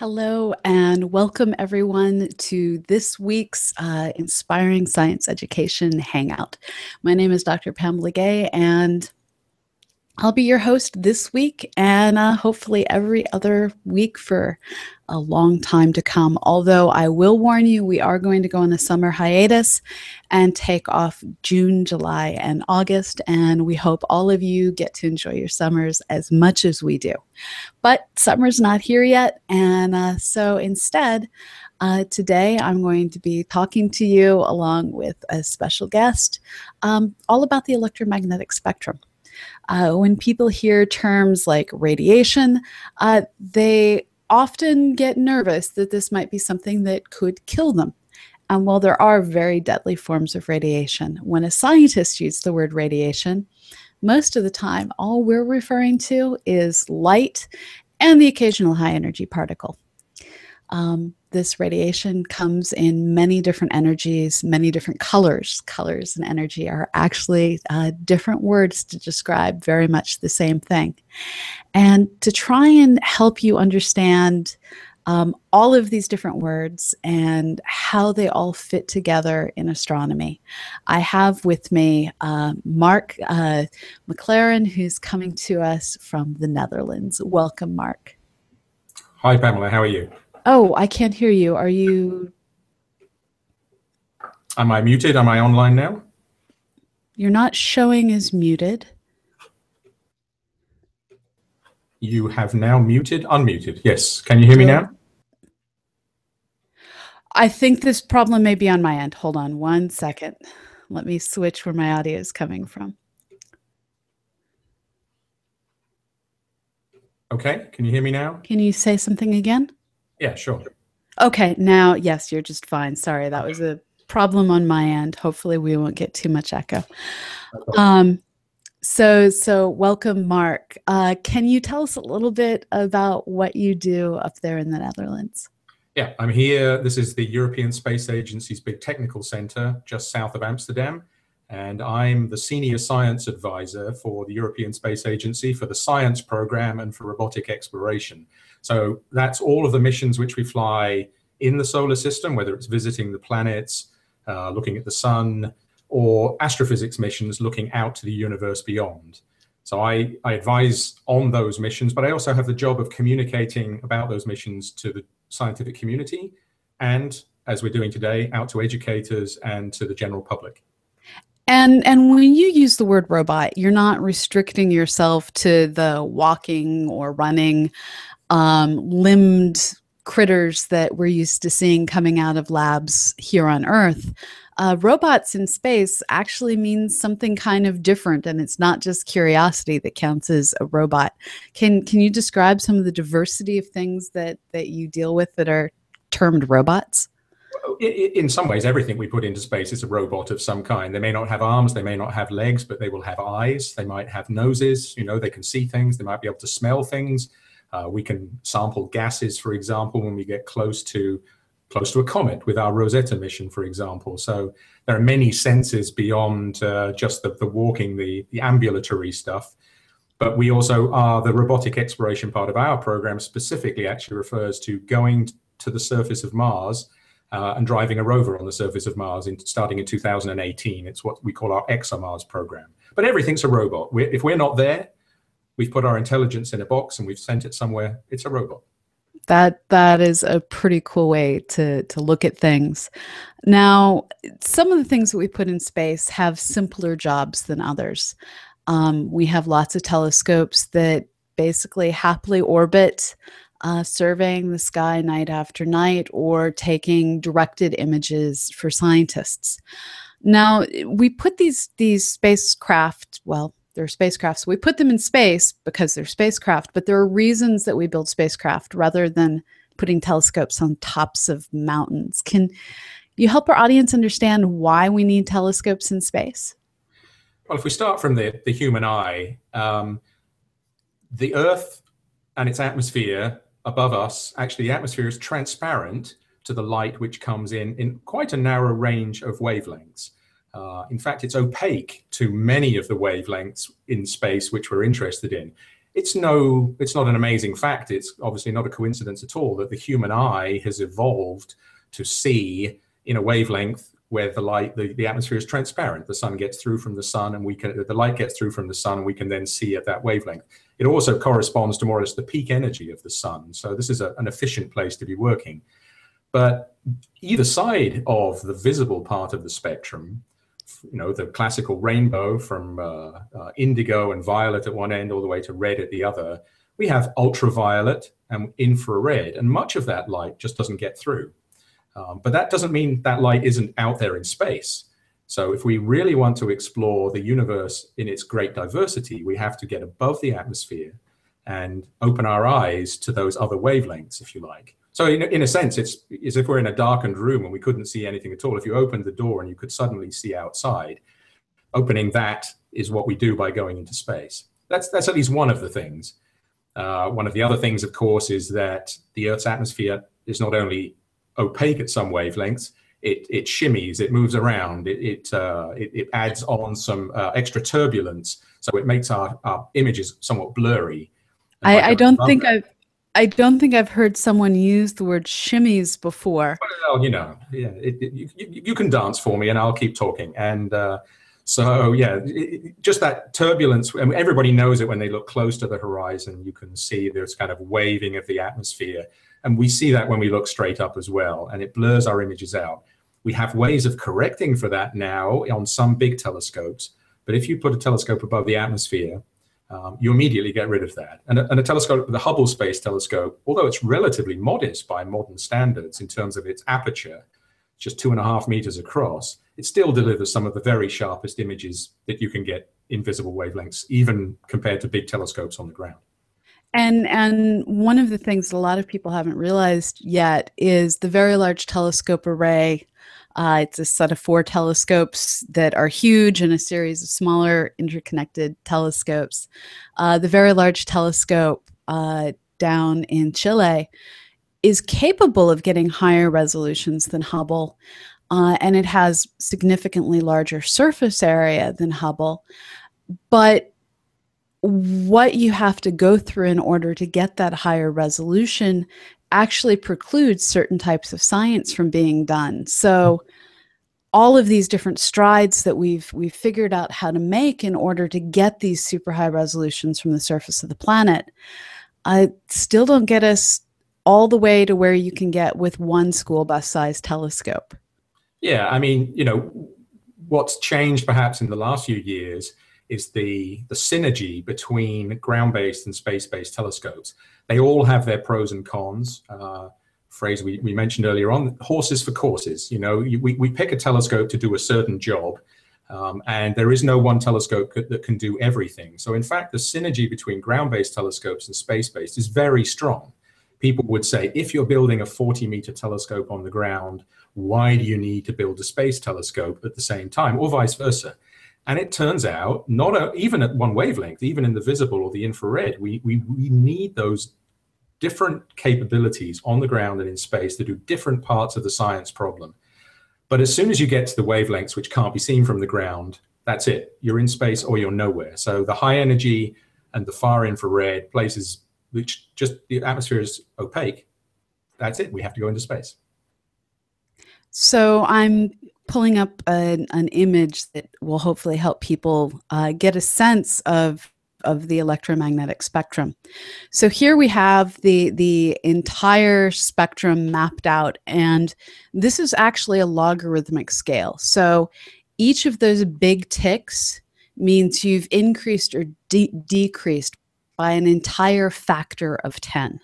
Hello, and welcome everyone to this week's uh, Inspiring Science Education Hangout. My name is Dr. Pamela Gay, and I'll be your host this week and uh, hopefully every other week for a long time to come. Although I will warn you, we are going to go on a summer hiatus and take off June, July, and August. And we hope all of you get to enjoy your summers as much as we do. But summer's not here yet. And uh, so instead, uh, today, I'm going to be talking to you along with a special guest um, all about the electromagnetic spectrum. Uh, when people hear terms like radiation, uh, they often get nervous that this might be something that could kill them. And while there are very deadly forms of radiation, when a scientist uses the word radiation, most of the time, all we're referring to is light and the occasional high energy particle. Um, this radiation comes in many different energies, many different colors. Colors and energy are actually uh, different words to describe very much the same thing. And to try and help you understand um, all of these different words and how they all fit together in astronomy. I have with me uh, Mark uh, McCaughrean, who's coming to us from the Netherlands. Welcome, Mark. Hi, Pamela. How are you? Oh, I can't hear you. Are you? Am I muted? Am I online now? You're not showing as muted. You have now muted, unmuted. Yes. Can you hear me now? I think this problem may be on my end. Hold on one second. Let me switch where my audio is coming from. Okay. Can you hear me now? Can you say something again? Yeah, sure. Okay, now, yes, you're just fine. Sorry, that was a problem on my end. Hopefully, we won't get too much echo. Um, so, so welcome, Mark. Uh, can you tell us a little bit about what you do up there in the Netherlands? Yeah, I'm here. This is the European Space Agency's big technical center just south of Amsterdam. And I'm the senior science advisor for the European Space Agency for the science program and for robotic exploration. So that's all of the missions which we fly in the solar system, whether it's visiting the planets, uh, looking at the sun, or astrophysics missions looking out to the universe beyond. So I, I advise on those missions, but I also have the job of communicating about those missions to the scientific community and, as we're doing today, out to educators and to the general public. And and when you use the word robot, you're not restricting yourself to the walking or running um, limbed critters that we're used to seeing coming out of labs here on Earth. Uh, robots in space actually means something kind of different, and it's not just curiosity that counts as a robot. Can can you describe some of the diversity of things that that you deal with that are termed robots? In some ways, everything we put into space is a robot of some kind. They may not have arms, they may not have legs, but they will have eyes. They might have noses. You know, they can see things. They might be able to smell things. Uh, we can sample gases, for example, when we get close to close to a comet with our Rosetta mission, for example. So there are many senses beyond uh, just the, the walking, the, the ambulatory stuff. But we also are the robotic exploration part of our program specifically actually refers to going to the surface of Mars uh, and driving a rover on the surface of Mars in, starting in 2018. It's what we call our ExoMars program. But everything's a robot. We're, if we're not there, we've put our intelligence in a box and we've sent it somewhere. It's a robot. That that is a pretty cool way to to look at things. Now, some of the things that we put in space have simpler jobs than others. Um, we have lots of telescopes that basically happily orbit, uh, surveying the sky night after night or taking directed images for scientists. Now, we put these these spacecraft, well, they're spacecraft. So we put them in space because they're spacecraft, but there are reasons that we build spacecraft rather than putting telescopes on tops of mountains. Can you help our audience understand why we need telescopes in space? Well, if we start from the, the human eye, um, the Earth and its atmosphere above us, actually, the atmosphere is transparent to the light which comes in in quite a narrow range of wavelengths. Uh, in fact, it's opaque to many of the wavelengths in space which we're interested in. it's no, it's not an amazing fact. It's obviously not a coincidence at all that the human eye has evolved to see in a wavelength where the light, the, the atmosphere is transparent. The sun gets through from the sun and we can, the light gets through from the sun and we can then see at that wavelength. It also corresponds to more or less the peak energy of the sun. So this is a, an efficient place to be working. But either side of the visible part of the spectrum, you know, the classical rainbow from uh, uh, indigo and violet at one end all the way to red at the other, we have ultraviolet and infrared, and much of that light just doesn't get through. Um, but that doesn't mean that light isn't out there in space. So if we really want to explore the universe in its great diversity, we have to get above the atmosphere and open our eyes to those other wavelengths, if you like. So in, in a sense, it's as if we're in a darkened room and we couldn't see anything at all. If you opened the door and you could suddenly see outside, opening that is what we do by going into space. That's, that's at least one of the things. Uh, one of the other things, of course, is that the Earth's atmosphere is not only opaque at some wavelengths, it, it shimmies, it moves around, it, it, uh, it, it, adds on some uh, extra turbulence. So it makes our, our images somewhat blurry. I, I don't think I've I don't think I've heard someone use the word shimmies before. Well, you know, yeah, it, it, you, you, can dance for me and I'll keep talking. And uh, so, yeah, it, just that turbulence. I mean, everybody knows it when they look close to the horizon. You can see there's kind of waving of the atmosphere. And we see that when we look straight up as well. And it blurs our images out. We have ways of correcting for that now on some big telescopes. But if you put a telescope above the atmosphere, um, you immediately get rid of that. And a, and a, telescope, the Hubble Space Telescope, although it's relatively modest by modern standards in terms of its aperture, just two and a half meters across, it still delivers some of the very sharpest images that you can get in visible wavelengths, even compared to big telescopes on the ground. And and one of the things a lot of people haven't realized yet is the Very Large Telescope Array uh, it's a set of four telescopes that are huge and a series of smaller interconnected telescopes. Uh, the Very Large Telescope uh, down in Chile is capable of getting higher resolutions than Hubble, uh, and it has significantly larger surface area than Hubble. But what you have to go through in order to get that higher resolution actually precludes certain types of science from being done. So all of these different strides that we've we've figured out how to make in order to get these super high resolutions from the surface of the planet I still don't get us all the way to where you can get with one school bus size telescope. Yeah, I mean, you know, what's changed perhaps in the last few years is the the synergy between ground-based and space-based telescopes. They all have their pros and cons. Uh, phrase we, we mentioned earlier on, horses for courses. You know, we, we pick a telescope to do a certain job, um, and there is no one telescope that can do everything. So in fact, the synergy between ground-based telescopes and space-based is very strong. People would say, if you're building a 40-meter telescope on the ground, why do you need to build a space telescope at the same time, or vice versa? And it turns out, not a, even at one wavelength, even in the visible or the infrared, we, we, we need those different capabilities on the ground and in space to do different parts of the science problem. But as soon as you get to the wavelengths which can't be seen from the ground, that's it. You're in space or you're nowhere. So the high energy and the far infrared places which just the atmosphere is opaque, that's it. We have to go into space. So I'm pulling up an, an image that will hopefully help people uh, get a sense of of the electromagnetic spectrum. So here we have the the entire spectrum mapped out and this is actually a logarithmic scale. So each of those big ticks means you've increased or de decreased by an entire factor of 10.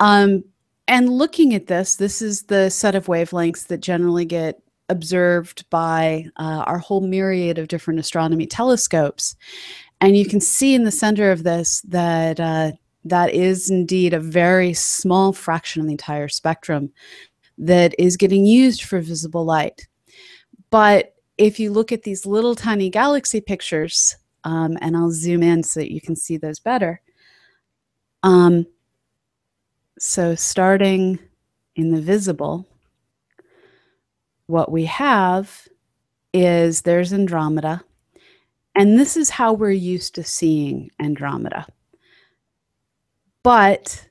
Um, and looking at this, this is the set of wavelengths that generally get observed by uh, our whole myriad of different astronomy telescopes. And you can see in the center of this that uh, that is indeed a very small fraction of the entire spectrum that is getting used for visible light. But if you look at these little tiny galaxy pictures, um, and I'll zoom in so that you can see those better. Um, so starting in the visible, what we have is there's Andromeda. And this is how we're used to seeing Andromeda. but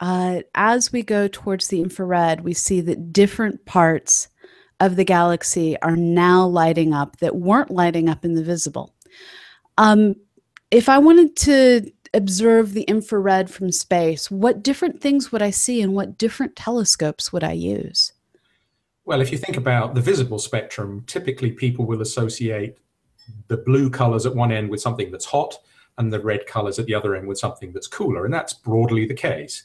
uh, as we go towards the infrared, we see that different parts of the galaxy are now lighting up that weren't lighting up in the visible. Um, if I wanted to observe the infrared from space, what different things would I see and what different telescopes would I use? Well, if you think about the visible spectrum, typically people will associate the blue colors at one end with something that's hot and the red colors at the other end with something that's cooler. And that's broadly the case.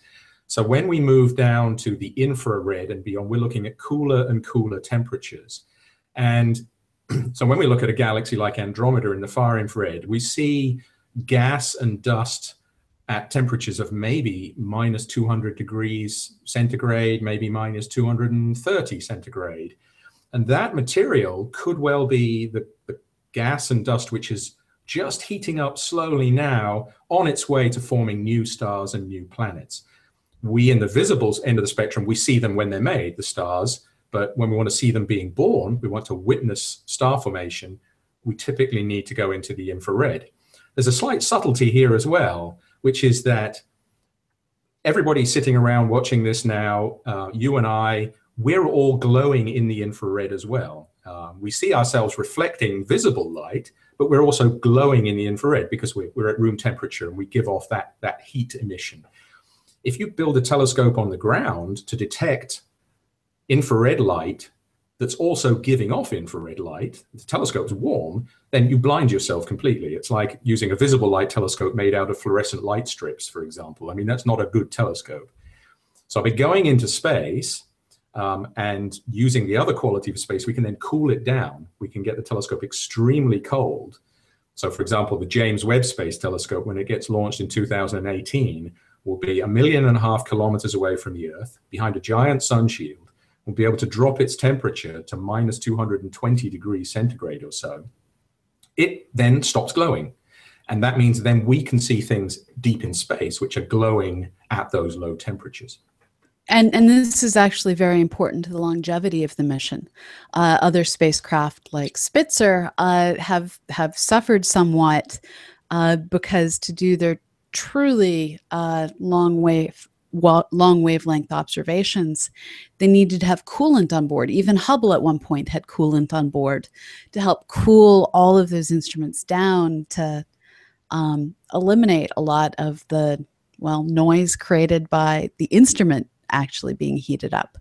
So when we move down to the infrared and beyond, we're looking at cooler and cooler temperatures. And so when we look at a galaxy like Andromeda in the far infrared, we see gas and dust at temperatures of maybe minus 200 degrees centigrade, maybe minus 230 centigrade. And that material could well be the, the gas and dust which is just heating up slowly now on its way to forming new stars and new planets. We in the visible end of the spectrum, we see them when they're made, the stars, but when we want to see them being born, we want to witness star formation, we typically need to go into the infrared. There's a slight subtlety here as well which is that everybody sitting around watching this now, uh, you and I, we're all glowing in the infrared as well. Um, we see ourselves reflecting visible light, but we're also glowing in the infrared because we're, we're at room temperature and we give off that, that heat emission. If you build a telescope on the ground to detect infrared light that's also giving off infrared light, the telescope's warm, then you blind yourself completely. It's like using a visible light telescope made out of fluorescent light strips, for example. I mean, that's not a good telescope. So by going into space um, and using the other quality of space, we can then cool it down. We can get the telescope extremely cold. So for example, the James Webb Space Telescope, when it gets launched in 2018, will be a million and a half kilometers away from the Earth, behind a giant sun shield will be able to drop its temperature to minus 220 degrees centigrade or so, it then stops glowing. And that means then we can see things deep in space, which are glowing at those low temperatures. And, and this is actually very important to the longevity of the mission. Uh, other spacecraft like Spitzer uh, have have suffered somewhat uh, because to do their truly uh, long wave long wavelength observations, they needed to have coolant on board. Even Hubble at one point had coolant on board to help cool all of those instruments down to um, eliminate a lot of the, well, noise created by the instrument actually being heated up.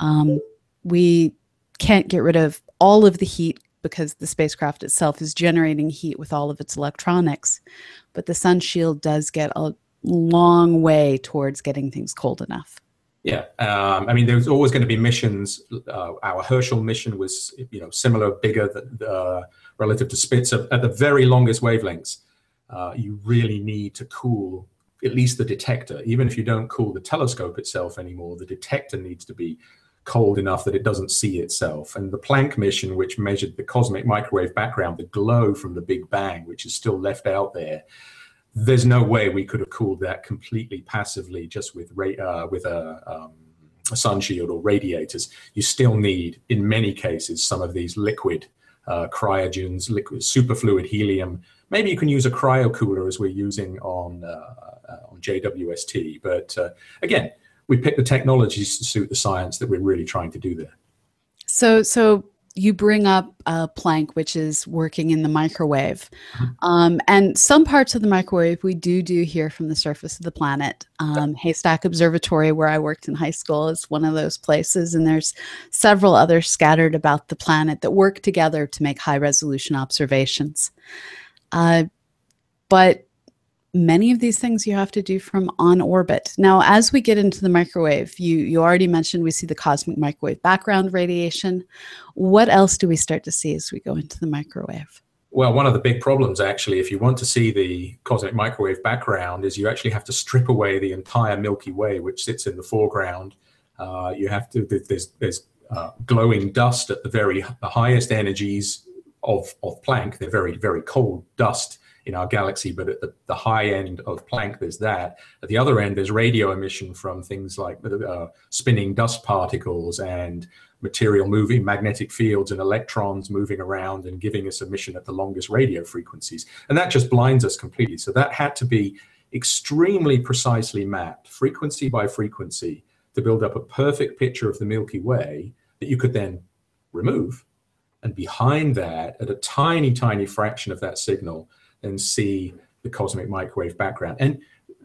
Um, we can't get rid of all of the heat because the spacecraft itself is generating heat with all of its electronics. But the sun shield does get a, long way towards getting things cold enough. Yeah, um, I mean, there's always going to be missions. Uh, our Herschel mission was, you know, similar, bigger uh, relative to Spitzer at the very longest wavelengths. Uh, you really need to cool at least the detector. Even if you don't cool the telescope itself anymore, the detector needs to be cold enough that it doesn't see itself. And the Planck mission, which measured the cosmic microwave background, the glow from the Big Bang, which is still left out there, there's no way we could have cooled that completely passively just with uh, with a, um, a, sun shield or radiators. You still need, in many cases, some of these liquid uh, cryogens, liquid superfluid helium. Maybe you can use a cryo cooler as we're using on uh on JWST. But uh, again, we pick the technologies to suit the science that we're really trying to do there. So, so you bring up uh, Planck, which is working in the microwave. Mm-hmm. Um, and some parts of the microwave we do do here from the surface of the planet. Um, Haystack Observatory, where I worked in high school, is one of those places. And there's several others scattered about the planet that work together to make high resolution observations. Uh, but many of these things you have to do from on orbit. Now, as we get into the microwave, you, you already mentioned we see the cosmic microwave background radiation. What else do we start to see as we go into the microwave? Well, one of the big problems, actually, if you want to see the cosmic microwave background, is you actually have to strip away the entire Milky Way, which sits in the foreground. Uh, you have to, there's, there's uh, glowing dust at the very the highest energies of, of Planck. They're very, very cold dust in our galaxy, but at the, the high end of Planck, there's that. At the other end, there's radio emission from things like uh, spinning dust particles and material moving, magnetic fields and electrons moving around and giving us emission at the longest radio frequencies. And that just blinds us completely. So that had to be extremely precisely mapped, frequency by frequency, to build up a perfect picture of the Milky Way that you could then remove. And behind that, at a tiny, tiny fraction of that signal, then see the cosmic microwave background. And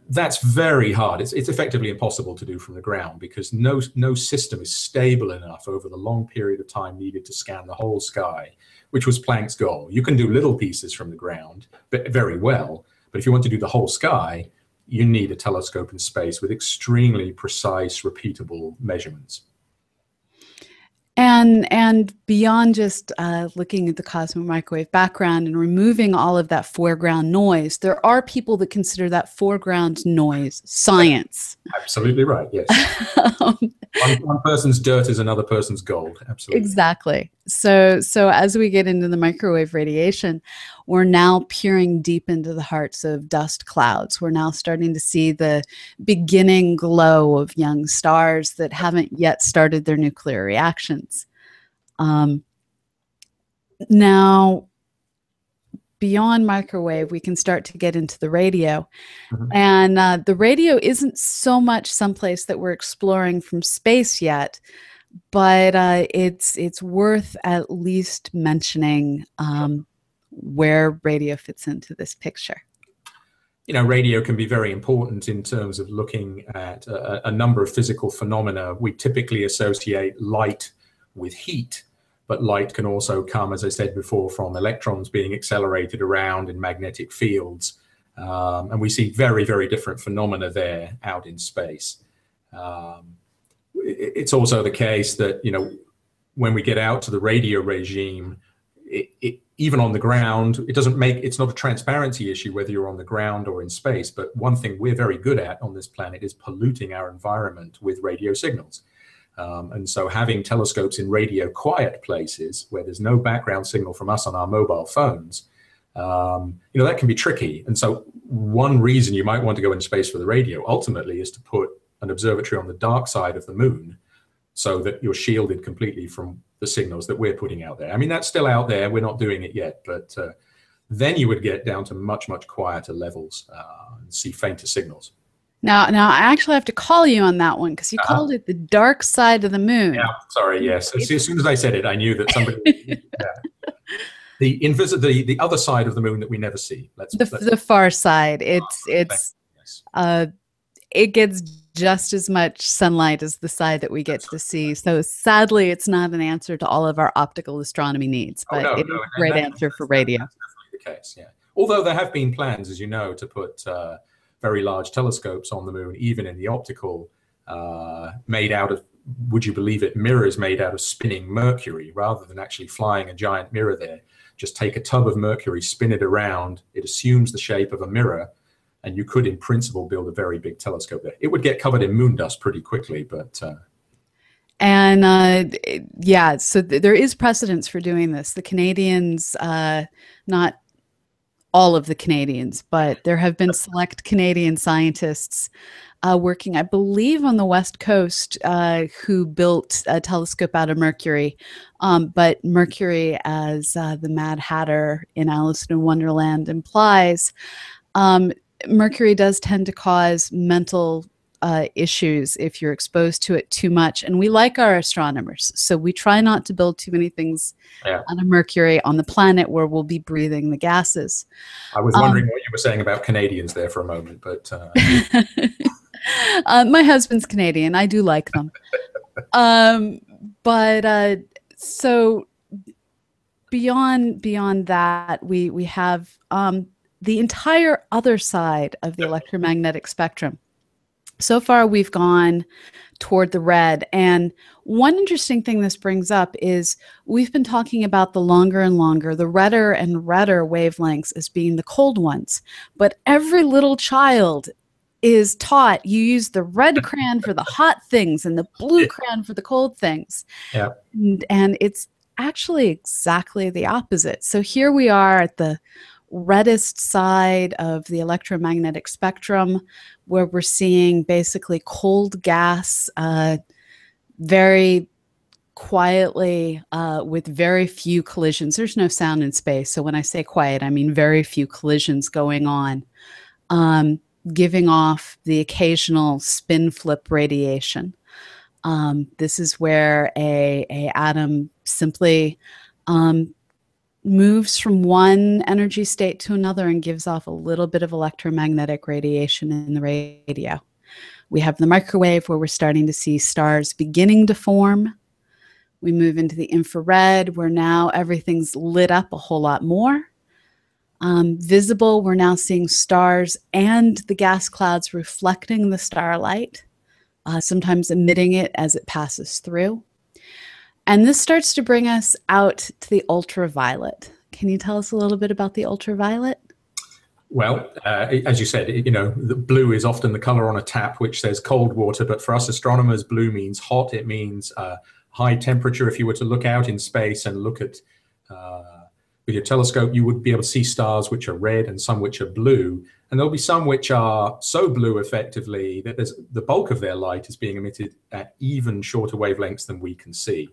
that's very hard. It's, it's effectively impossible to do from the ground because no, no system is stable enough over the long period of time needed to scan the whole sky, which was Planck's goal. You can do little pieces from the ground, but very well. But if you want to do the whole sky, you need a telescope in space with extremely precise, repeatable measurements. And and beyond just uh, looking at the cosmic microwave background and removing all of that foreground noise, there are people that consider that foreground noise science. Absolutely right. Yes. um, one, one, person's dirt is another person's gold. Absolutely. Exactly. So so as we get into the microwave radiation, we're now peering deep into the hearts of dust clouds. We're now starting to see the beginning glow of young stars that haven't yet started their nuclear reactions. Um, now, beyond microwave, we can start to get into the radio. Mm-hmm. And uh, the radio isn't so much someplace that we're exploring from space yet, but uh, it's it's worth at least mentioning um, where radio fits into this picture. You know, radio can be very important in terms of looking at a, a number of physical phenomena. We typically associate light with heat but light can also come, as I said before, from electrons being accelerated around in magnetic fields. Um, and we see very, very different phenomena there out in space. Um, it, it's also the case that, you know, when we get out to the radio regime, it, it, even on the ground, it doesn't make, it's not a transparency issue whether you're on the ground or in space. But one thing we're very good at on this planet is polluting our environment with radio signals. Um, and so having telescopes in radio quiet places where there's no background signal from us on our mobile phones, um, you know, that can be tricky. And so one reason you might want to go into space for the radio ultimately is to put an observatory on the dark side of the moon so that you're shielded completely from the signals that we're putting out there. I mean, that's still out there. We're not doing it yet, but uh, then you would get down to much, much quieter levels uh, and see fainter signals. Now, now I actually have to call you on that one because you uh-huh. called it the dark side of the moon. Yeah, sorry. Yes, as, as soon as I said it, I knew that somebody. yeah. The invisible, the, the other side of the moon that we never see. Let's the, let's, the far side. It's oh, it's yes. uh, it gets just as much sunlight as the side that we get to see. So sadly, it's not an answer to all of our optical astronomy needs, oh, but oh, no, it no, a great that, answer for radio. That's definitely the case. Yeah. Although there have been plans, as you know, to put. Uh, very large telescopes on the moon, even in the optical, uh, made out of, would you believe it, mirrors made out of spinning mercury rather than actually flying a giant mirror there. Just take a tub of mercury, spin it around, it assumes the shape of a mirror, and you could, in principle, build a very big telescope there. It would get covered in moon dust pretty quickly, but. Uh, and uh, yeah, so th- there is precedence for doing this. The Canadians, uh, not all of the Canadians, but there have been select Canadian scientists uh, working, I believe, on the West Coast uh, who built a telescope out of mercury. Um, but mercury, as uh, the Mad Hatter in Alice in Wonderland implies, um, mercury does tend to cause mental uh, issues if you're exposed to it too much. And we like our astronomers, so we try not to build too many things yeah. on a Mercury on the planet where we'll be breathing the gases. I was wondering um, what you were saying about Canadians there for a moment, but. Uh... uh, my husband's Canadian. I do like them. um, but uh, so beyond beyond that, we we have um, the entire other side of the electromagnetic spectrum so far we've gone toward the red. And one interesting thing this brings up is we've been talking about the longer and longer, the redder and redder wavelengths as being the cold ones. But every little child is taught you use the red crayon for the hot things and the blue crayon for the cold things. Yeah. And, and it's actually exactly the opposite. So here we are at the reddest side of the electromagnetic spectrum, where we're seeing basically cold gas uh, very quietly uh, with very few collisions. There's no sound in space. So when I say quiet, I mean very few collisions going on. Um, giving off the occasional spin flip radiation. Um, this is where a, a atom simply um, moves from one energy state to another and gives off a little bit of electromagnetic radiation in the radio. We have the microwave where we're starting to see stars beginning to form. We move into the infrared where now everything's lit up a whole lot more. Um, visible, we're now seeing stars and the gas clouds reflecting the starlight, uh, sometimes emitting it as it passes through. And this starts to bring us out to the ultraviolet. Can you tell us a little bit about the ultraviolet? Well, uh, as you said, you know, the blue is often the color on a tap which says cold water, but for us astronomers, blue means hot. It means uh, high temperature. If you were to look out in space and look at uh, with your telescope, you would be able to see stars which are red and some which are blue. And there'll be some which are so blue effectively that the bulk of their light is being emitted at even shorter wavelengths than we can see.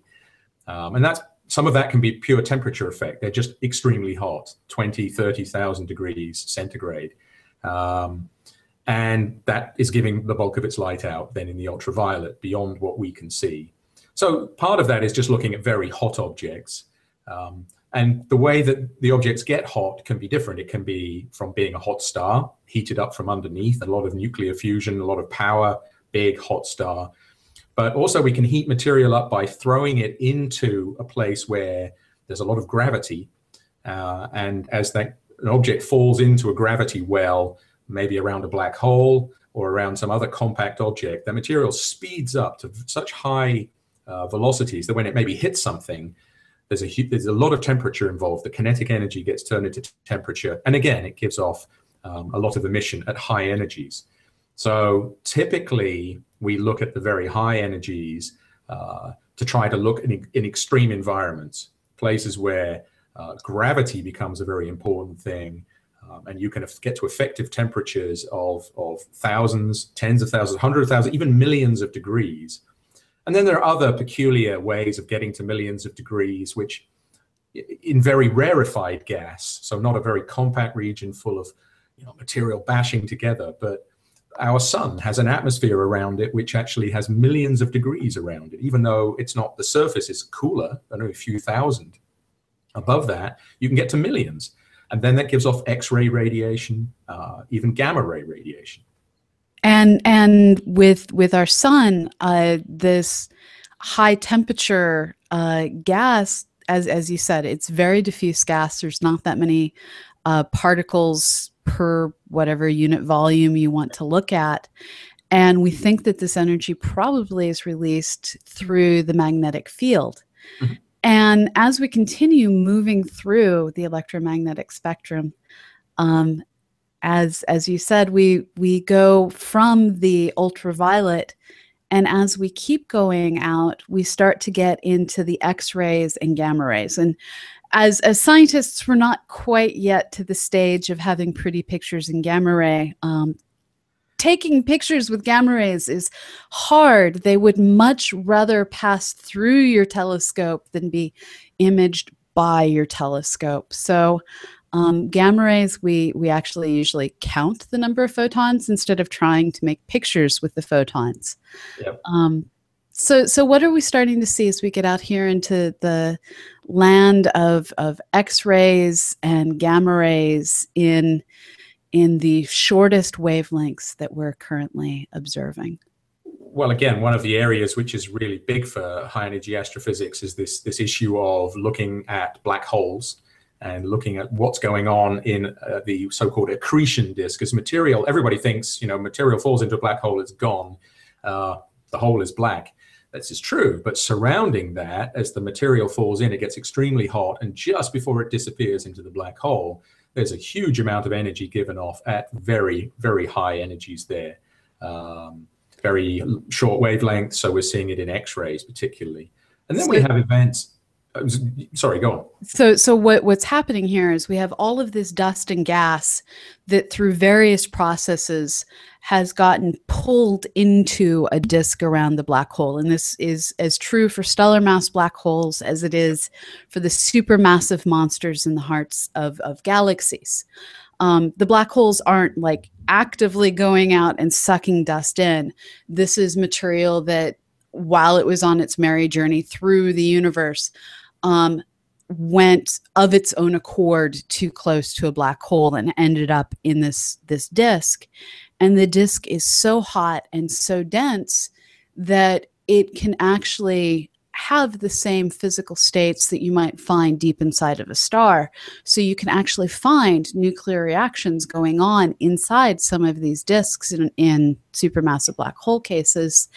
Um, and that's some of that can be pure temperature effect. They're just extremely hot, 20, 30,000 degrees centigrade. Um, and that is giving the bulk of its light out then in the ultraviolet beyond what we can see. So part of that is just looking at very hot objects. Um, and the way that the objects get hot can be different. It can be from being a hot star, heated up from underneath, a lot of nuclear fusion, a lot of power, big hot star, but also we can heat material up by throwing it into a place where there's a lot of gravity. Uh, and as that an object falls into a gravity well, maybe around a black hole or around some other compact object, the material speeds up to such high uh, velocities that when it maybe hits something, there's a there's a lot of temperature involved. The kinetic energy gets turned into temperature, and again, it gives off um, a lot of emission at high energies. So typically, we look at the very high energies uh, to try to look in, in, extreme environments, places where uh, gravity becomes a very important thing. Um, and you can get to effective temperatures of, of thousands, tens of thousands, hundreds of thousands, even millions of degrees. And then there are other peculiar ways of getting to millions of degrees, which in very rarefied gas, so not a very compact region full of you know, material bashing together, but our sun has an atmosphere around it which actually has millions of degrees around it, even though it's not the surface is cooler, only a few thousand. Above that, you can get to millions. And then that gives off X-ray radiation, uh, even gamma ray radiation. And and with with our sun, uh, this high temperature uh, gas, as as you said, it's very diffuse gas. There's not that many uh, particles per whatever unit volume you want to look at. And we think that this energy probably is released through the magnetic field. Mm-hmm. And as we continue moving through the electromagnetic spectrum, um, as as you said, we we go from the ultraviolet, and as we keep going out, we start to get into the X rays and gamma rays. And as as scientists, we're not quite yet to the stage of having pretty pictures in gamma ray. Um, taking pictures with gamma rays is hard. They would much rather pass through your telescope than be imaged by your telescope. So um, gamma rays, we, we actually usually count the number of photons instead of trying to make pictures with the photons. Yep. Um, so, so what are we starting to see as we get out here into the land of, of X-rays and gamma rays in, in the shortest wavelengths that we're currently observing? Well, again, one of the areas which is really big for high energy astrophysics is this, this issue of looking at black holes and looking at what's going on in uh, the so-called accretion disk. As material, everybody thinks, you know, material falls into a black hole, it's gone. Uh, the hole is black. This is true, but surrounding that, as the material falls in, it gets extremely hot, and just before it disappears into the black hole, there's a huge amount of energy given off at very, very high energies there. Um, very short wavelengths, so we're seeing it in X-rays particularly. And then we have events sorry go on. So so what what's happening here is we have all of this dust and gas that through various processes has gotten pulled into a disk around the black hole. And this is as true for stellar mass black holes as it is for the supermassive monsters in the hearts of of galaxies. Um, the black holes aren't like actively going out and sucking dust in. This is material that, while it was on its merry journey through the universe, um, went of its own accord too close to a black hole and ended up in this this disk and the disk is so hot and so dense that it can actually have the same physical states that you might find deep inside of a star. So you can actually find nuclear reactions going on inside some of these disks in, in supermassive black hole cases.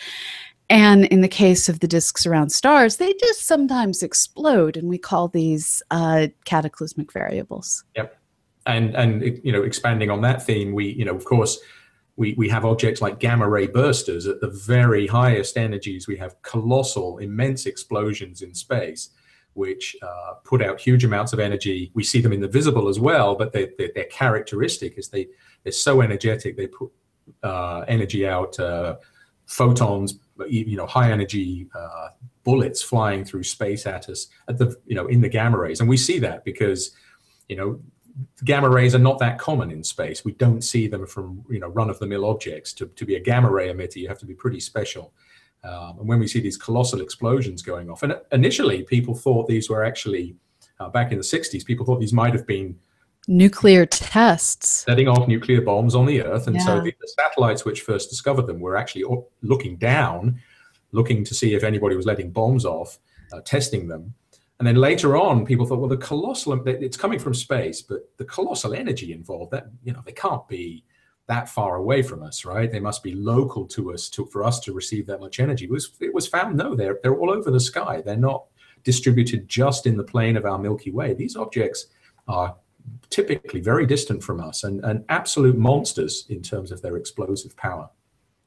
And in the case of the disks around stars, they just sometimes explode, and we call these uh, cataclysmic variables. Yep. And and you know, expanding on that theme, we you know, of course, we, we have objects like gamma ray bursters at the very highest energies. We have colossal, immense explosions in space, which uh, put out huge amounts of energy. We see them in the visible as well, but they, they, their characteristic is they, they're so energetic, they put uh, energy out, uh, photons, you know, high energy uh, bullets flying through space at us at the, you know, in the gamma rays. And we see that because, you know, gamma rays are not that common in space. We don't see them from you know run-of-the-mill objects. To, to be a gamma ray emitter, you have to be pretty special. Um, and when we see these colossal explosions going off, and initially people thought these were actually uh, back in the 60s, people thought these might have been nuclear tests setting off nuclear bombs on the Earth. And yeah. so the, the satellites which first discovered them were actually looking down, looking to see if anybody was letting bombs off, uh, testing them. And then later on, people thought, well, the colossal, it's coming from space, but the colossal energy involved, that, you know, they can't be that far away from us, right? They must be local to us to, for us to receive that much energy. It was, it was found, no, they're, they're all over the sky. They're not distributed just in the plane of our Milky Way. These objects are typically very distant from us and, and absolute monsters in terms of their explosive power.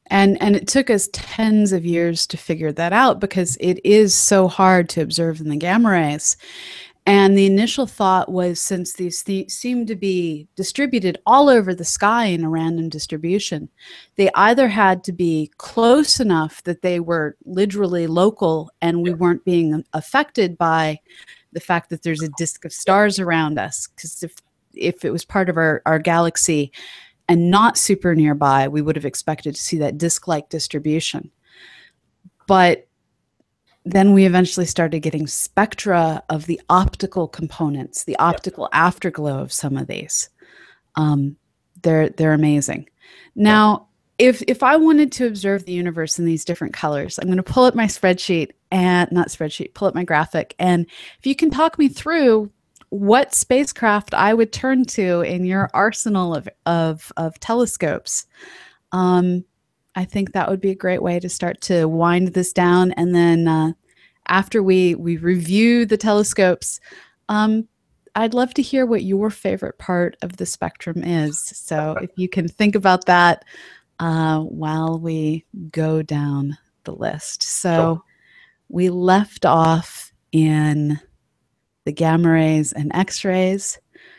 And and it took us tens of years to figure that out because it is so hard to observe in the gamma rays. And the initial thought was since these th- seem to be distributed all over the sky in a random distribution, they either had to be close enough that they were literally local and we weren't being affected by the fact that there's a disk of stars around us. Because if if it was part of our, our galaxy, and not super nearby, we would have expected to see that disk like distribution. But then we eventually started getting spectra of the optical components, the optical yep. afterglow of some of these. Um, they're they're amazing. Now, if if I wanted to observe the universe in these different colors, I'm going to pull up my spreadsheet and not spreadsheet, pull up my graphic, and if you can talk me through what spacecraft I would turn to in your arsenal of of, of telescopes. Um, I think that would be a great way to start to wind this down, and then uh, after we we review the telescopes, um, I'd love to hear what your favorite part of the spectrum is. So if you can think about that uh, while we go down the list. So sure. we left off in the gamma rays and x-rays.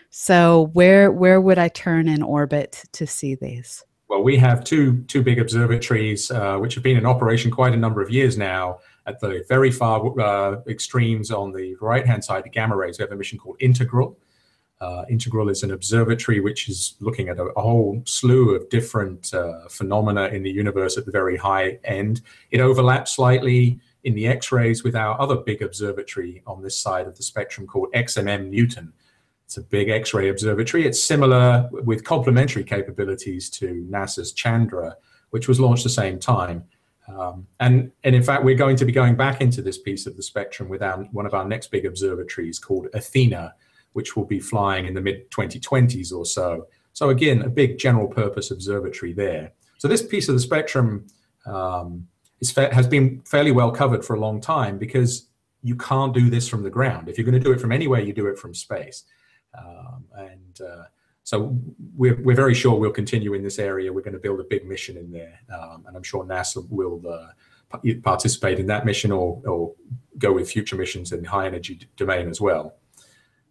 So where where would I turn in orbit to see these? Well, we have two two big observatories uh, which have been in operation quite a number of years now. At the very far uh, extremes on the right-hand side, the gamma rays, we have a mission called Integral. Uh, Integral is an observatory which is looking at a, a whole slew of different uh, phenomena in the universe at the very high end. It overlaps slightly in the X-rays with our other big observatory on this side of the spectrum called XMM Newton. It's a big X-ray observatory. It's similar with complementary capabilities to NASA's Chandra, which was launched the same time. Um, and, and in fact, we're going to be going back into this piece of the spectrum with our, one of our next big observatories called Athena, which will be flying in the mid 2020s or so. So again, a big general purpose observatory there. So this piece of the spectrum um, has been fairly well covered for a long time because you can't do this from the ground. If you're going to do it from anywhere, you do it from space. Um, and uh, so we're, we're very sure we'll continue in this area. We're going to build a big mission in there. Um, and I'm sure NASA will uh, participate in that mission or, or go with future missions in the high energy domain as well.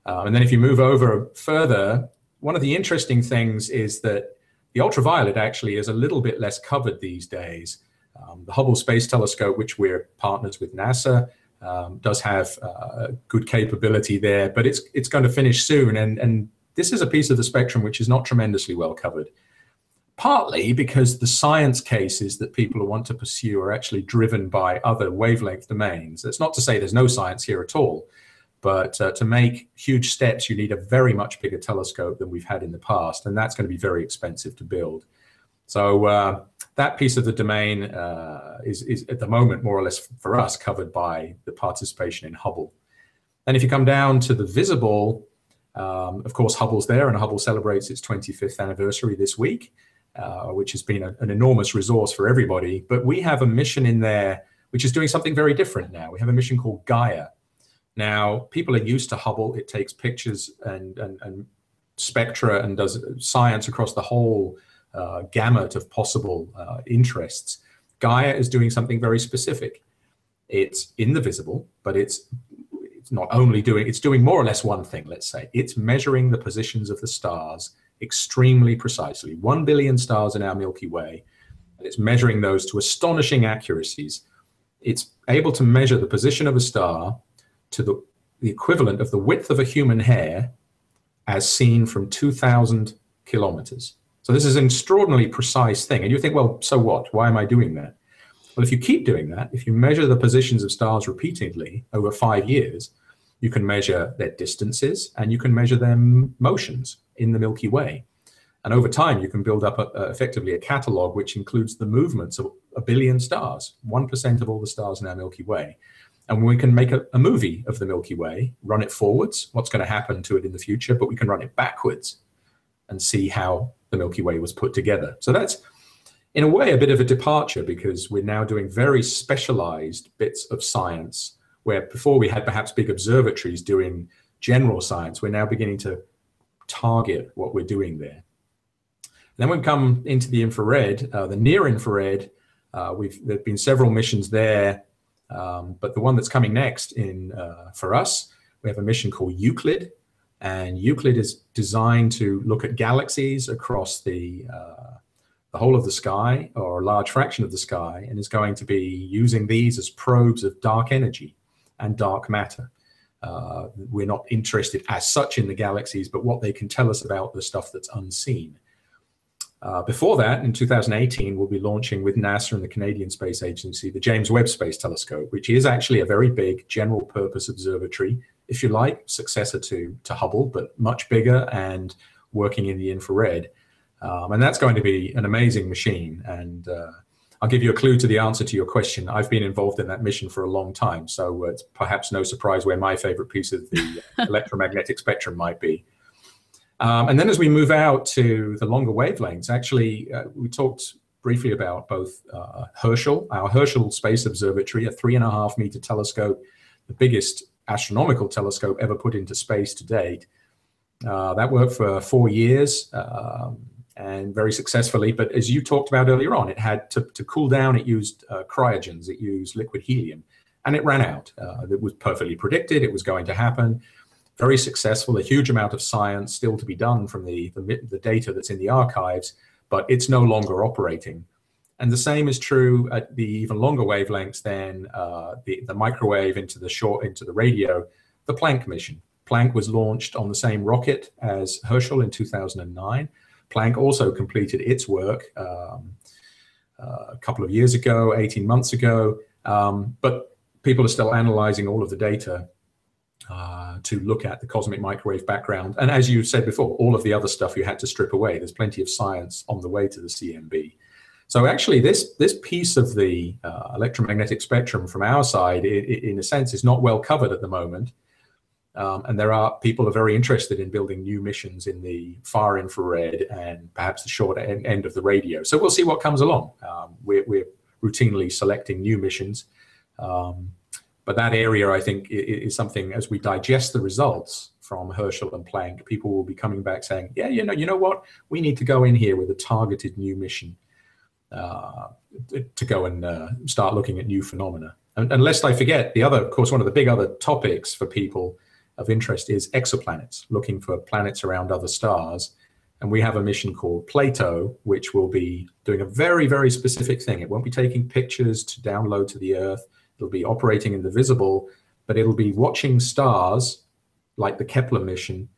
Um, and then if you move over further, one of the interesting things is that the ultraviolet actually is a little bit less covered these days. Um, the Hubble Space Telescope, which we're partners with NASA, um, does have uh, good capability there, but it's it's going to finish soon, and and this is a piece of the spectrum which is not tremendously well covered partly because the science cases that people want to pursue are actually driven by other wavelength domains. That's not to say there's no science here at all, but uh, to make huge steps, you need a very much bigger telescope than we've had in the past, and that's going to be very expensive to build. So uh, that piece of the domain uh, is, is at the moment more or less for us covered by the participation in Hubble. And if you come down to the visible, um, of course, Hubble's there, and Hubble celebrates its 25th anniversary this week. Uh, which has been a, an enormous resource for everybody. But we have a mission in there which is doing something very different now. We have a mission called Gaia. Now, people are used to Hubble. It takes pictures and, and, and spectra and does science across the whole uh, gamut of possible uh, interests. Gaia is doing something very specific. It's in the visible, but it's it's not only doing it's doing more or less one thing. Let's say it's measuring the positions of the stars extremely precisely. One billion stars in our Milky Way, and it's measuring those to astonishing accuracies. It's able to measure the position of a star to the, the equivalent of the width of a human hair as seen from 2,000 kilometers. So this is an extraordinarily precise thing. And you think, well, so what? Why am I doing that? Well, if you keep doing that, if you measure the positions of stars repeatedly over five years, you can measure their distances and you can measure their motions in the Milky Way. And over time, you can build up a, a, effectively a catalog which includes the movements of a billion stars, 1% of all the stars in our Milky Way. And we can make a, a movie of the Milky Way, run it forwards, what's going to happen to it in the future, but we can run it backwards and see how the Milky Way was put together. So that's, in a way, a bit of a departure because we're now doing very specialized bits of science where before we had perhaps big observatories doing general science, we're now beginning to target what we're doing there. Then we come into the infrared, uh, the near infrared. Uh, we've there've been several missions there, um, but the one that's coming next in uh, for us, we have a mission called Euclid, and Euclid is designed to look at galaxies across the uh, the whole of the sky or a large fraction of the sky, and is going to be using these as probes of dark energy and dark matter. Uh, we're not interested as such in the galaxies, but what they can tell us about the stuff that's unseen. Uh, before that, in 2018, we'll be launching with NASA and the Canadian Space Agency the James Webb Space Telescope, which is actually a very big general purpose observatory, if you like, successor to, to Hubble, but much bigger and working in the infrared. Um, and that's going to be an amazing machine. And uh, I'll give you a clue to the answer to your question. I've been involved in that mission for a long time, so uh, it's perhaps no surprise where my favorite piece of the electromagnetic spectrum might be. Um, and then as we move out to the longer wavelengths, actually, uh, we talked briefly about both uh, Herschel, our Herschel Space Observatory, a three and a half meter telescope, the biggest astronomical telescope ever put into space to date. Uh, that worked for four years. Um, and very successfully. But as you talked about earlier on, it had to, to cool down, it used uh, cryogens, it used liquid helium, and it ran out. Uh, it was perfectly predicted, it was going to happen. Very successful, a huge amount of science still to be done from the, the, the data that's in the archives, but it's no longer operating. And the same is true at the even longer wavelengths than uh, the, the microwave into the short into the radio, the Planck mission. Planck was launched on the same rocket as Herschel in 2009 Planck also completed its work um, uh, a couple of years ago, 18 months ago, um, but people are still analyzing all of the data uh, to look at the cosmic microwave background. And as you said before, all of the other stuff you had to strip away. There's plenty of science on the way to the CMB. So actually, this this piece of the uh, electromagnetic spectrum from our side, it, it, in a sense, is not well covered at the moment. Um, and there are people are very interested in building new missions in the far infrared and perhaps the short end, end of the radio. So we'll see what comes along. Um, we're, we're, routinely selecting new missions. Um, but that area, I think, is something as we digest the results from Herschel and Planck, people will be coming back saying, yeah, you know, you know what? We need to go in here with a targeted new mission uh, to go and uh, start looking at new phenomena. And, and lest I forget, the other, of course, one of the big other topics for people of interest is exoplanets, looking for planets around other stars. And we have a mission called Plato, which will be doing a very, very specific thing. It won't be taking pictures to download to the Earth. It'll be operating in the visible, but it'll be watching stars like the Kepler mission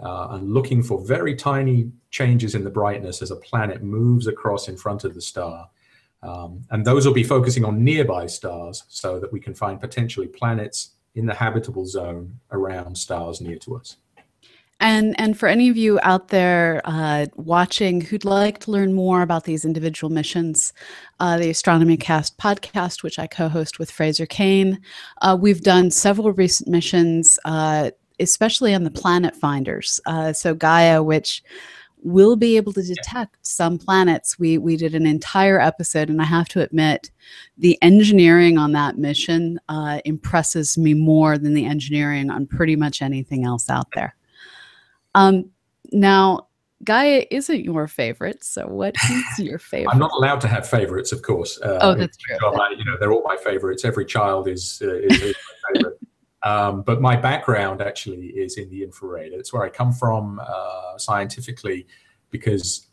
uh, and looking for very tiny changes in the brightness as a planet moves across in front of the star. Um, and those will be focusing on nearby stars so that we can find potentially planets in the habitable zone around stars near to us. And and for any of you out there uh, watching who'd like to learn more about these individual missions, uh, the Astronomy Cast podcast, which I co-host with Fraser Cain, uh, we've done several recent missions, uh, especially on the planet finders. Uh, so Gaia, which will be able to detect some planets. We we did an entire episode, and I have to admit, the engineering on that mission uh, impresses me more than the engineering on pretty much anything else out there. Um, now, Gaia isn't your favorite, so what is your favorite? I'm not allowed to have favorites, of course. Uh, oh, that's true. My, you know, they're all my favorites. Every child is, uh, is, is my favorite. Um, but my background actually is in the infrared. It's where I come from uh, scientifically, because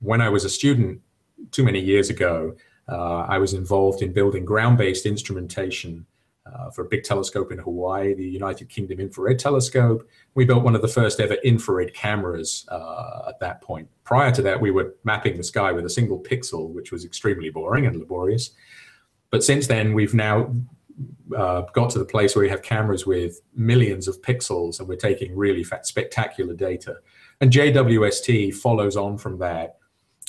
when I was a student too many years ago, uh, I was involved in building ground-based instrumentation uh, for a big telescope in Hawaii, the United Kingdom Infrared Telescope. We built one of the first ever infrared cameras uh, at that point. Prior to that, we were mapping the sky with a single pixel, which was extremely boring and laborious. But since then, we've now uh, got to the place where we have cameras with millions of pixels and we're taking really spectacular data. And JWST follows on from that.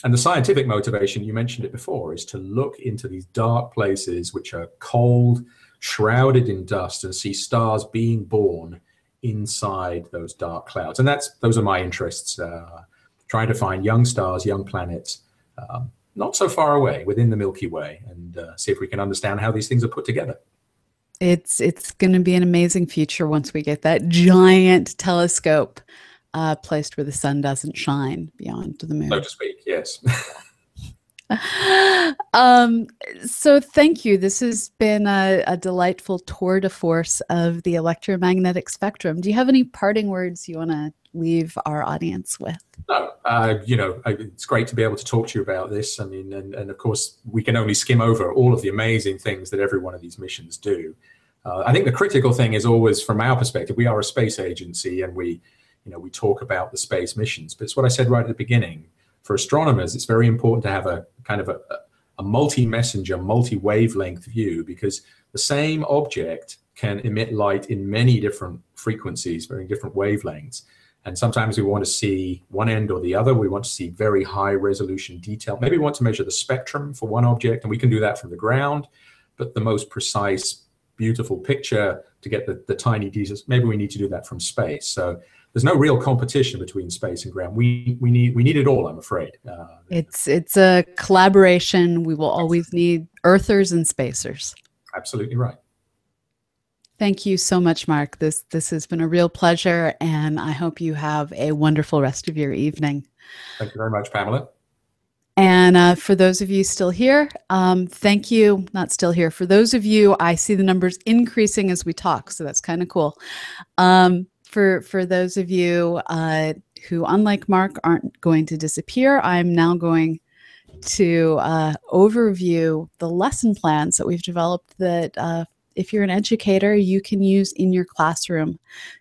And the scientific motivation, you mentioned it before, is to look into these dark places which are cold, shrouded in dust and see stars being born inside those dark clouds. And that's those are my interests, uh, trying to find young stars, young planets, um, not so far away within the Milky Way, and uh, see if we can understand how these things are put together. It's it's going to be an amazing future once we get that giant telescope uh, placed where the sun doesn't shine beyond the moon. So to speak, yes. um, so thank you. This has been a, a, delightful tour de force of the electromagnetic spectrum. Do you have any parting words you want to leave our audience with? No, uh, you know, it's great to be able to talk to you about this. I mean, and, and of course, we can only skim over all of the amazing things that every one of these missions do. Uh, I think the critical thing is always, from our perspective, we are a space agency, and we, you know, we talk about the space missions. But it's what I said right at the beginning for astronomers, it's very important to have a kind of a, a multi-messenger, multi-wavelength view because the same object can emit light in many different frequencies, very different wavelengths. And sometimes we want to see one end or the other. We want to see very high resolution detail. Maybe we want to measure the spectrum for one object, and we can do that from the ground. But the most precise, beautiful picture to get the, the tiny details, maybe we need to do that from space. So there's no real competition between space and ground. We we need we need it all. I'm afraid. Uh, it's it's a collaboration. We will always need Earthers and spacers. Absolutely right. Thank you so much, Mark. This this has been a real pleasure, and I hope you have a wonderful rest of your evening. Thank you very much, Pamela. And uh, for those of you still here, um, thank you. Not still here. For those of you, I see the numbers increasing as we talk, so that's kind of cool. Um, for for those of you uh, who, unlike Mark, aren't going to disappear, I'm now going to uh, overview the lesson plans that we've developed that uh, if you're an educator, you can use in your classroom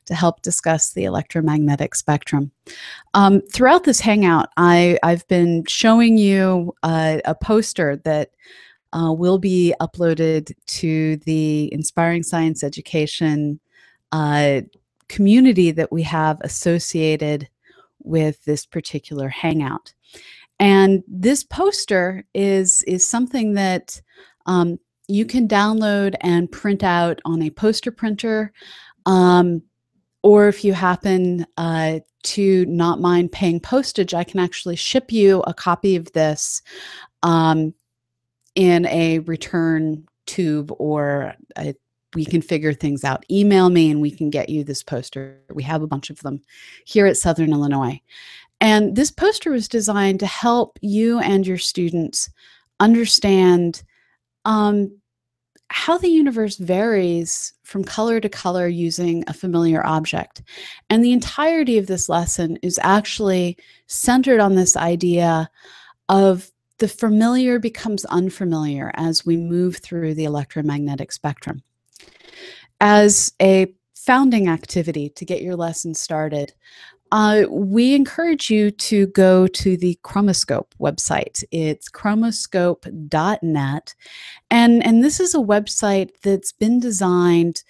to help discuss the electromagnetic spectrum. Um, throughout this Hangout, I, I've been showing you uh, a poster that uh, will be uploaded to the Inspiring Science Education uh, community that we have associated with this particular hangout. And this poster is, is something that um, you can download and print out on a poster printer. Um, or if you happen uh, to not mind paying postage, I can actually ship you a copy of this um, in a return tube or a we can figure things out. Email me and we can get you this poster. We have a bunch of them here at Southern Illinois. And this poster was designed to help you and your students understand um, how the universe varies from color to color using a familiar object. And the entirety of this lesson is actually centered on this idea of the familiar becomes unfamiliar as we move through the electromagnetic spectrum as a founding activity to get your lesson started, uh, we encourage you to go to the Chromoscope website. It's chromoscope.net. And, and this is a website that's been designed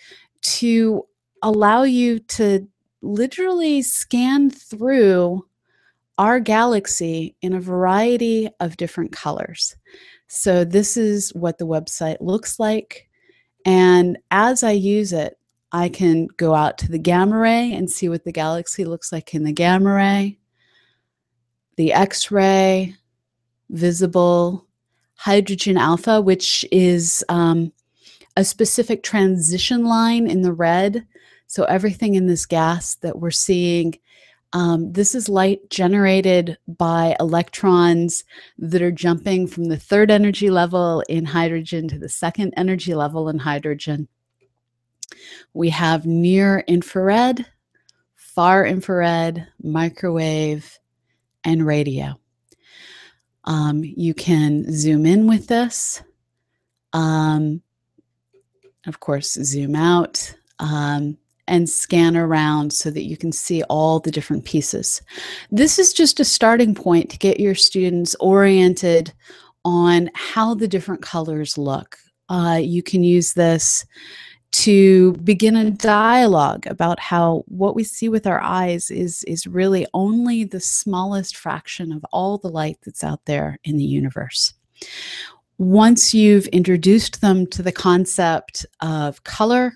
to allow you to literally scan through our galaxy in a variety of different colors. So, this is what the website looks like. And as I use it, I can go out to the gamma ray and see what the galaxy looks like in the gamma ray, the X ray, visible, hydrogen alpha, which is um, a specific transition line in the red. So everything in this gas that we're seeing, um, this is light generated by electrons that are jumping from the third energy level in hydrogen to the second energy level in hydrogen. We have near infrared, far infrared, microwave, and radio. Um, you can zoom in with this. Um, of course, zoom out um, and scan around so that you can see all the different pieces. This is just a starting point to get your students oriented on how the different colors look. Uh, you can use this to begin a dialogue about how what we see with our eyes is is really only the smallest fraction of all the light that's out there in the universe. Once you've introduced them to the concept of color,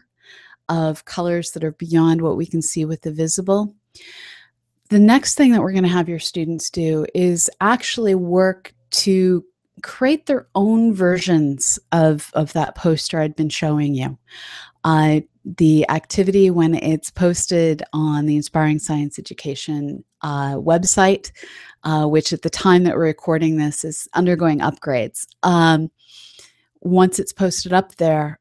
of colors that are beyond what we can see with the visible, the next thing that we're going to have your students do is actually work to create their own versions of, of that poster I'd been showing you. Uh, the activity, when it's posted on the Inspiring Science Education uh, website, uh, which at the time that we're recording this is undergoing upgrades, um, once it's posted up there,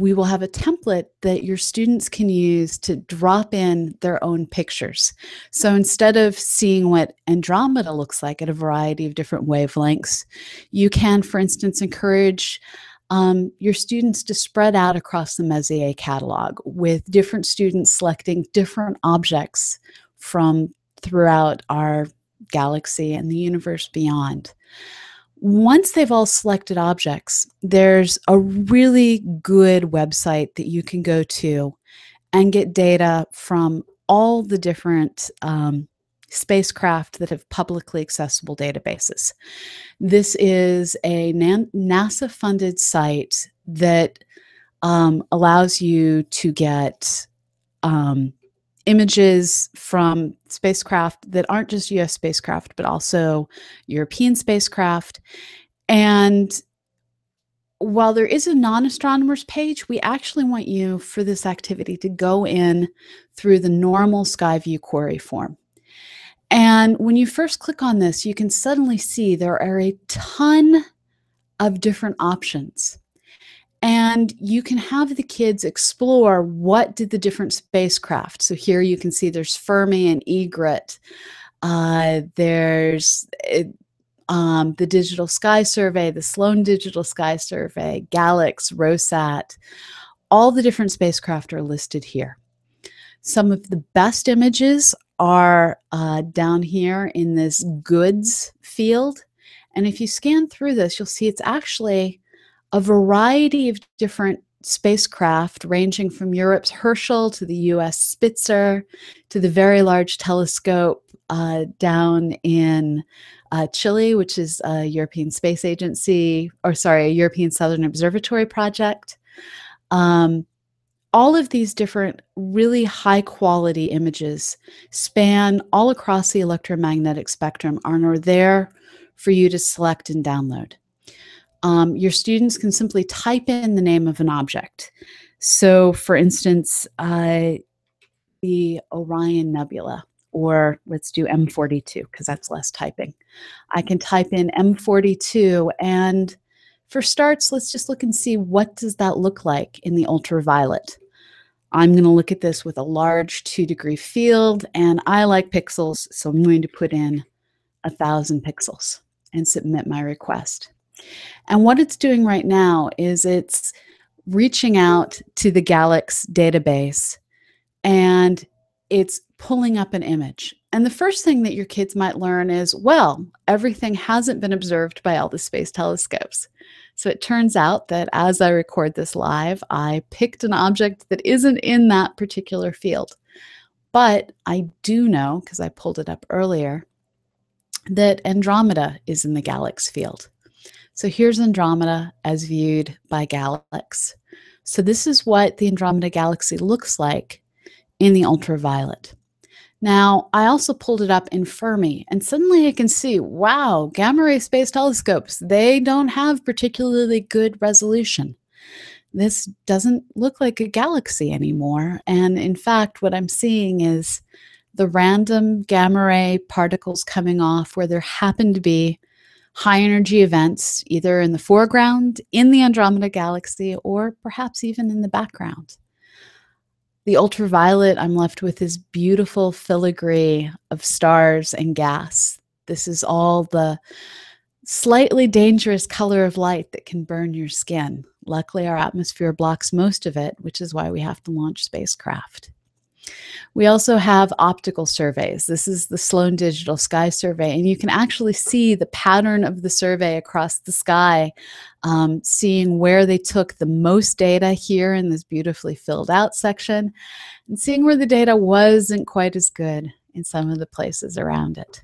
we will have a template that your students can use to drop in their own pictures. So instead of seeing what Andromeda looks like at a variety of different wavelengths, you can, for instance, encourage um, your students to spread out across the Messier catalog with different students selecting different objects from throughout our galaxy and the universe beyond. Once they've all selected objects, there's a really good website that you can go to and get data from all the different um, spacecraft that have publicly accessible databases. This is a NASA funded site that um, allows you to get um, images from spacecraft that aren't just US spacecraft, but also European spacecraft. And while there is a non astronomers page, we actually want you for this activity to go in through the normal Skyview query form. And when you first click on this, you can suddenly see there are a ton of different options. And you can have the kids explore what did the different spacecraft. So here you can see there's Fermi and Egret. Uh, there's um, the Digital Sky Survey, the Sloan Digital Sky Survey, GALEX ROSAT. All the different spacecraft are listed here. Some of the best images are uh, down here in this goods field. And if you scan through this, you'll see it's actually a variety of different spacecraft ranging from Europe's Herschel to the US Spitzer to the very large telescope uh, down in uh, Chile, which is a European Space Agency, or sorry, a European Southern Observatory project. Um, all of these different really high quality images span all across the electromagnetic spectrum and are there for you to select and download. Um, your students can simply type in the name of an object. So, for instance, uh, the Orion Nebula, or let's do M42 because that's less typing. I can type in M42 and for starts, let's just look and see what does that look like in the ultraviolet. I'm going to look at this with a large two degree field and I like pixels, so I'm going to put in a thousand pixels and submit my request. And what it's doing right now is it's reaching out to the GALEX database and it's pulling up an image. And the first thing that your kids might learn is well, everything hasn't been observed by all the space telescopes. So it turns out that as I record this live, I picked an object that isn't in that particular field. But I do know, because I pulled it up earlier, that Andromeda is in the GALEX field. So here's Andromeda as viewed by GALEX. So this is what the Andromeda Galaxy looks like in the ultraviolet. Now, I also pulled it up in Fermi, and suddenly I can see, wow, gamma ray space telescopes, they don't have particularly good resolution. This doesn't look like a galaxy anymore. And in fact, what I'm seeing is the random gamma ray particles coming off where there happen to be high energy events, either in the foreground, in the Andromeda galaxy, or perhaps even in the background. The ultraviolet, I'm left with this beautiful filigree of stars and gas. This is all the slightly dangerous color of light that can burn your skin. Luckily, our atmosphere blocks most of it, which is why we have to launch spacecraft. We also have optical surveys. This is the Sloan Digital Sky Survey, and you can actually see the pattern of the survey across the sky, um, seeing where they took the most data here in this beautifully filled out section, and seeing where the data wasn't quite as good in some of the places around it.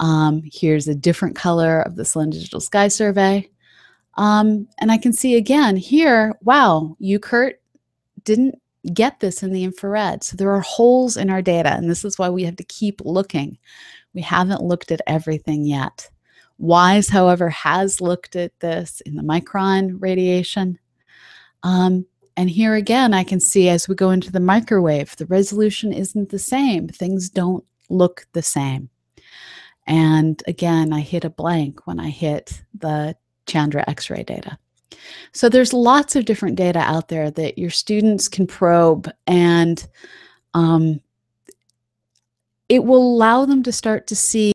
Um, here's a different color of the Sloan Digital Sky Survey. Um, and I can see again here, wow, UKIRT, didn't get this in the infrared. So there are holes in our data, and this is why we have to keep looking. We haven't looked at everything yet. WISE, however, has looked at this in the micron radiation. Um, and here again, I can see as we go into the microwave, the resolution isn't the same. Things don't look the same. And again, I hit a blank when I hit the Chandra X-ray data. So there's lots of different data out there that your students can probe and um, it will allow them to start to see